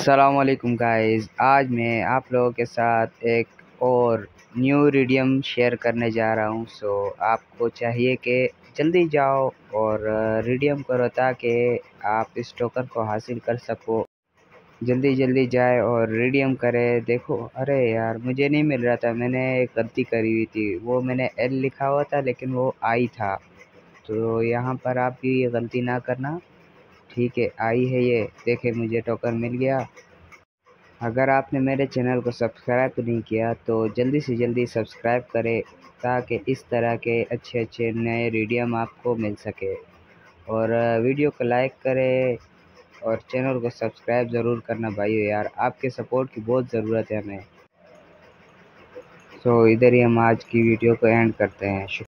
असलकुम गाइस आज मैं आप लोगों के साथ एक और न्यू रिडियम शेयर करने जा रहा हूँ। सो आपको चाहिए कि जल्दी जाओ और रिडियम करो ताकि आप इस टोकन को हासिल कर सको। जल्दी जल्दी जाए और रिडियम करे। देखो, अरे यार, मुझे नहीं मिल रहा था। मैंने एक गलती करी हुई थी। वो मैंने एल लिखा हुआ था, लेकिन वो आई था। तो यहाँ पर आप भी ये गलती ना करना। ठीक है, आई है ये। देखे, मुझे टोकन मिल गया। अगर आपने मेरे चैनल को सब्सक्राइब नहीं किया तो जल्दी से जल्दी सब्सक्राइब करें, ताकि इस तरह के अच्छे अच्छे नए रीडियम आपको मिल सके। और वीडियो को लाइक करें, और चैनल को सब्सक्राइब ज़रूर करना भाइयों यार। आपके सपोर्ट की बहुत ज़रूरत है हमें। तो इधर ही हम आज की वीडियो को एंड करते हैं।